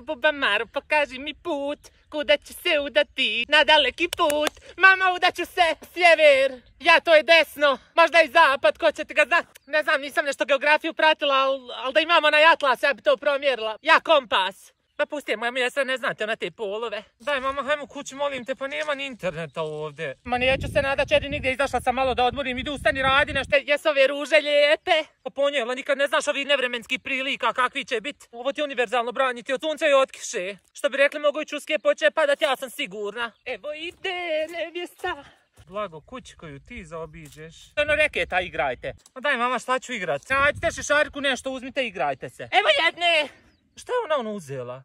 buba Maro, pokaži mi put, kuda ću se udati, na daleki put. Mama, udaću se, sjever, ja to je desno, možda i zapad, ko će ti ga znat. Ne znam, nisam nešto geografiju pratila, ali da imamo na atlas, ja bi to promjerila. Ja kompas. Ma pusti, moja mjestra ne znate ona te polove. Daj mama, hajmo kući, molim te, pa nema ni interneta ovdje. Ma neću se nada čeri nigdje, izašla sam malo da odmorim, idu ustani radi nešto, jesu ove ruže lijepe. Pa ponijela, nikad ne znaš ovih nevremenskih prilika kakvi će bit. Ovo ti univerzalno braniti od sunca i od kiše. Što bi rekli, mogu i čuske poče padat, ja sam sigurna. Evo ide nevjesta. Blago, kući koju ti zaobiđeš. Ono reketa igrajte. Ma daj mama, šta ću igrat? Nađite šešarku nešto, uzmite igrajte se. Evo jedne! Šta je ona ono uzela?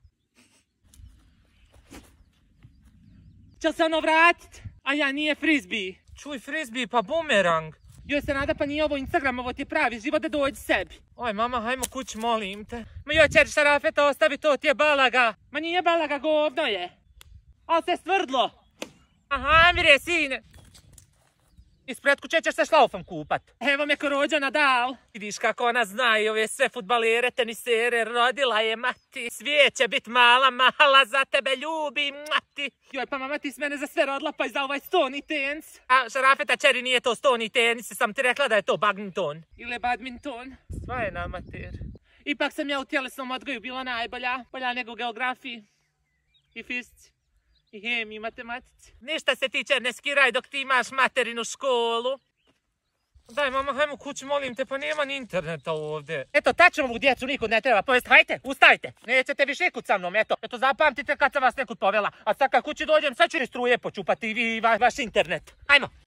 Će se ono vratit? A ja nije frisbee. Čuj, frisbee, pa bumerang. Joj se nada pa nije ovo Instagram, ovo ti je pravi život da dođi sebi. Oj, mama, hajmo kući, molim te. Ma joj, čeri šarafeta, ostavi to, ti je balaga. Ma nije balaga, govno je. Al se stvrdlo. Aha, mire, sine. Ispred kuće ćeš se šlaufom kupat. Evo me korođana dal. Vidiš kako ona zna i ove sve futbalere, tenisere, rodila je mati. Svijet će bit mala, mala, za tebe ljubi, mati. Joj, pa mama ti s mene za sve rodila pa i za ovaj stoni tenis. A šarafeta čeri nije to stoni tenis, sam ti rekla da je to badminton. Ili badminton. Sva je amater. Ipak sam ja u tjelesnom odgoju bila najbolja, bolja nego u geografiji i fizici i hemiji i matematici. Ništa se tiče ne skiraj dok ti imaš materinu školu. Daj mama, hajmo kući, molim te, pa nema ni interneta ovdje. Eto, tačno ovu djecu nikud ne treba povest. Hajte, ustajte. Nećete više kud sa mnom, eto. Eto, zapamtite kad sam vas nekud povela. A sad kad kući dođem, sad ću struje počupati i vi vaš internet. Hajmo.